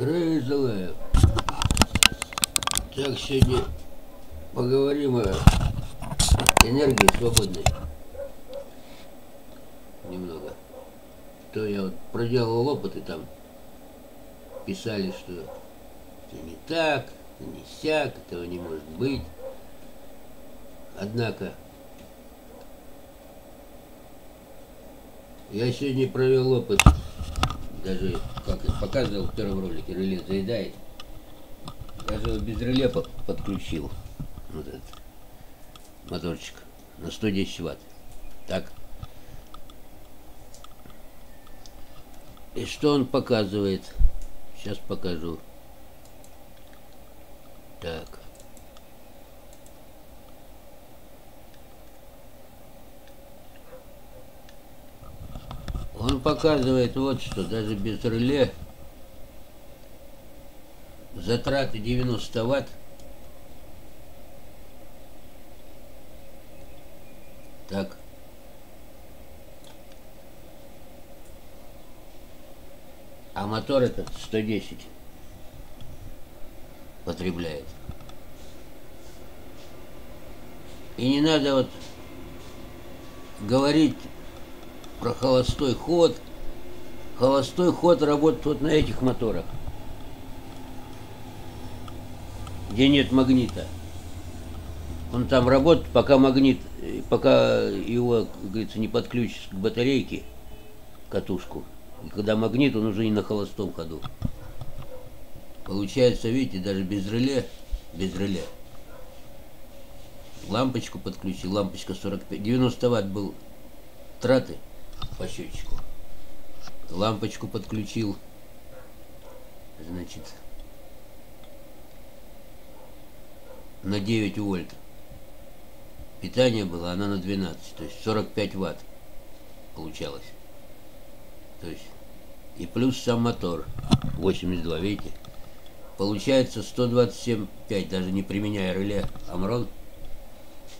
Желаю. Так, сегодня поговорим о энергии свободной. Немного. То я вот проделал опыты там. Писали, что это не так, это не сяк, этого не может быть. Однако я сегодня провел опыт даже, как я показывал в первом ролике, реле заедает. Даже без реле подключил. Вот этот моторчик на 110 ватт. Так. И что он показывает? Сейчас покажу. Так. Показывает вот что, даже без реле затраты 90 ватт Так. А мотор этот 110 потребляет. И не надо вот говорить про холостой ход. Холостой ход работает вот на этих моторах, где нет магнита. Он там работает, пока магнит, пока его, как говорится, не подключишь к батарейке, катушку. И когда магнит, он уже не на холостом ходу. Получается, видите, даже без реле, без реле. Лампочку подключил, лампочка 45, 90 ватт был траты по счетчику. Лампочку подключил. Значит, на 9 вольт. Питание было, она на 12, то есть 45 ватт получалось. То есть и плюс сам мотор 82, видите? Получается 127,5, даже не применяя реле Амрон.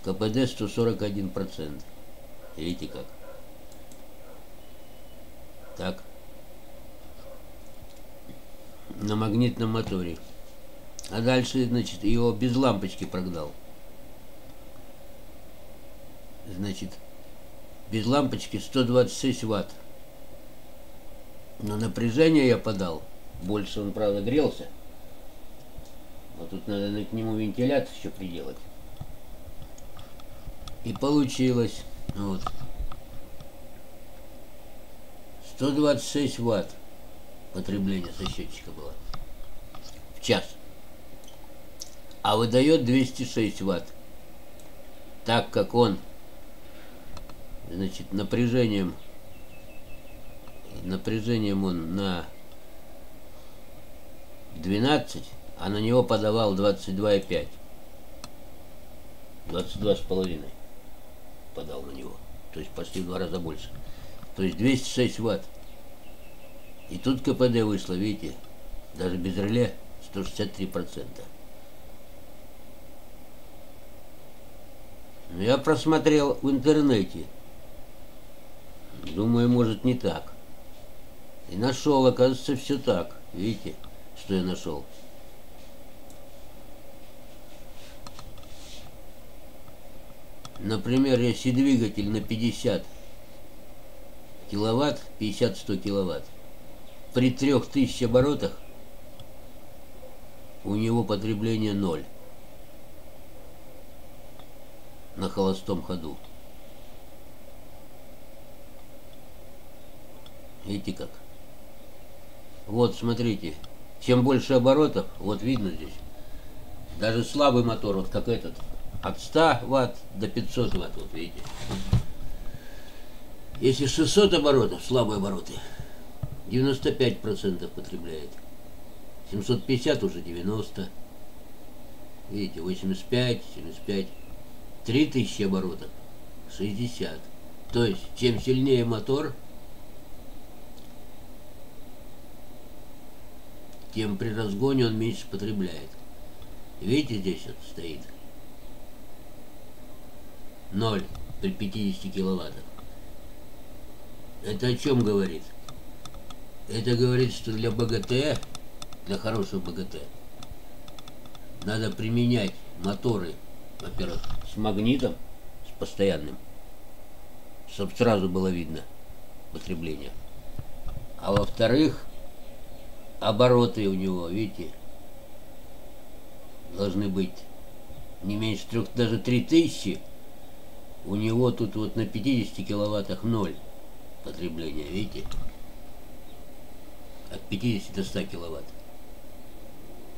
КПД 141%. Видите как? Так. На магнитном моторе. А дальше, значит, его без лампочки прогнал. Значит, без лампочки 126 ватт. Но напряжение я подал. Больше он, правда, грелся. Вот тут надо к нему вентилятор еще приделать. И получилось. Вот. 126 ватт потребление со счетчика было в час. А выдает 206 ватт. Так как он, значит, напряжением, напряжением он на 12, а на него подавал 22,5. 22,5 подал на него. То есть почти в два раза больше. То есть 206 ватт. И тут КПД вышло, видите, даже без реле 163%. Но я просмотрел в интернете. Думаю, может не так. И нашел, оказывается, все так. Видите, что я нашел? Например, если двигатель на 50 киловатт, 50-100 киловатт, при 3000 оборотах у него потребление ноль на холостом ходу. Видите как? Вот, смотрите, чем больше оборотов, вот видно здесь, даже слабый мотор, вот как этот, от 100 ватт до 500 ватт, вот видите. Если 600 оборотов, слабые обороты, 95% потребляет. 750 уже 90. Видите, 85, 75. 3000 оборотов 60. То есть, чем сильнее мотор, тем при разгоне он меньше потребляет. Видите, здесь вот стоит 0 при 50 киловаттах. Это о чем говорит? Это говорит, что для БГТ, для хорошего БГТ. Надо применять моторы, во-первых, с магнитом, с постоянным, чтобы сразу было видно потребление. А во-вторых, обороты у него, видите, должны быть не меньше трех, даже 3000. У него тут вот на 50 киловаттах ноль потребления, видите? От 50 до 100 киловатт.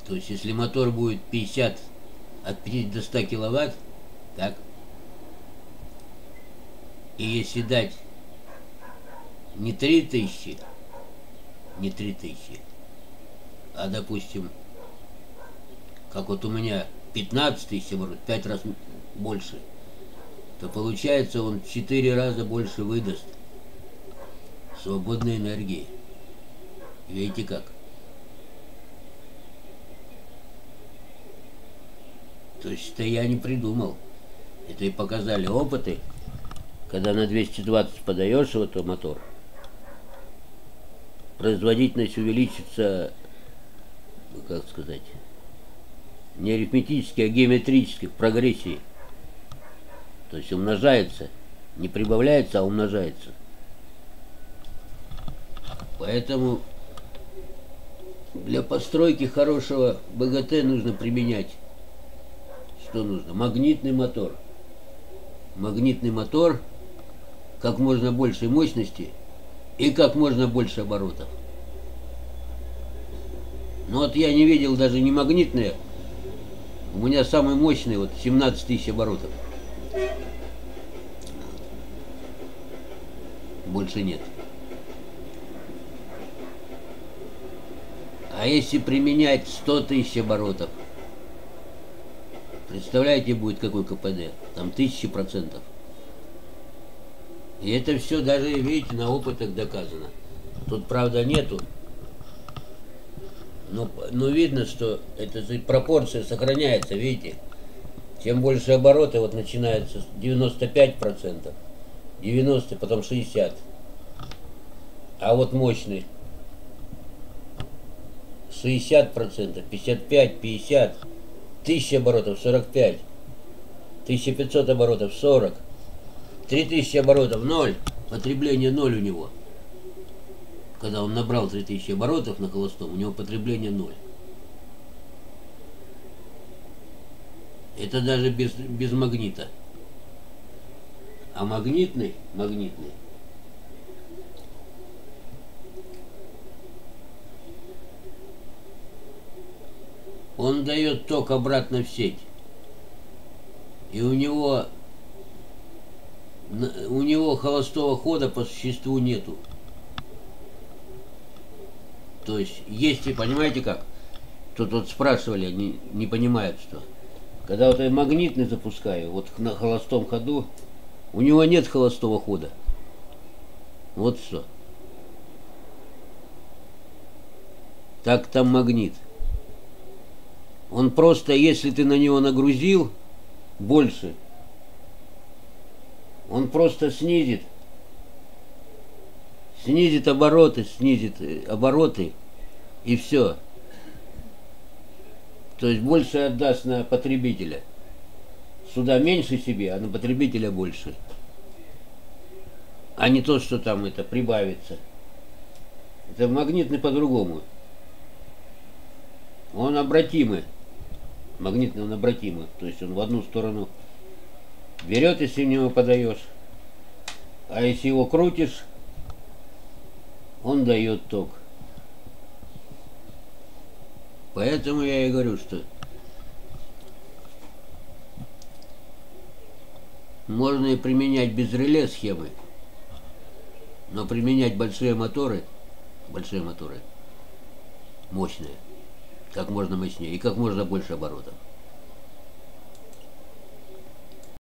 То есть, если мотор будет 50, от 50 до 100 киловатт, так, и если дать не 3000, не 3000, а, допустим, как вот у меня 15 тысяч оборот, 5 раз больше, то получается он в 4 раза больше выдаст свободной энергии. Видите как? То есть это я не придумал. Это и показали опыты, когда на 220 подаешь вот мотор, производительность увеличится, как сказать, не арифметически, а геометрически, в прогрессии. То есть умножается, не прибавляется, а умножается. Поэтому для постройки хорошего БГТ нужно применять что нужно? Магнитный мотор. Магнитный мотор как можно большей мощности и как можно больше оборотов. Но вот я не видел даже не магнитные. У меня самый мощный, вот 17 тысяч оборотов. Больше нет. А если применять 100 тысяч оборотов, Представляете, будет какой КПД? Там тысячи процентов. И это все даже, видите, на опытах доказано. Тут, правда, нету. Но, но видно, что эта пропорция сохраняется, видите. Чем больше обороты, вот начинается 95%, 90%, потом 60%. А вот мощный 60%, 55%, 50%. 1000 оборотов 45, 1500 оборотов 40, 3000 оборотов 0, потребление 0 у него. Когда он набрал 3000 оборотов на холостом, у него потребление 0. Это даже без, без магнита. А магнитный, магнитный, он дает ток обратно в сеть. И у него у него холостого хода по существу нету. То есть, если, понимаете как? Тут вот спрашивали, не, не понимают, что. Когда вот я магнитный запускаю, вот на холостом ходу, у него нет холостого хода. Вот что. Так там магнит. Он просто, если ты на него нагрузил больше, он просто снизит, снизит обороты, снизит э, обороты, и все. То есть больше отдаст на потребителя. Сюда меньше себе, а на потребителя больше. А не то, что там это прибавится. Это магнитный по-другому. Он обратимый магнитный он обратимый, то есть он в одну сторону берет, если в него подаешь, а если его крутишь, он дает ток. Поэтому я и говорю, что можно и применять без реле схемы, но применять большие моторы, большие моторы, мощные, как можно мощнее и как можно больше оборотов.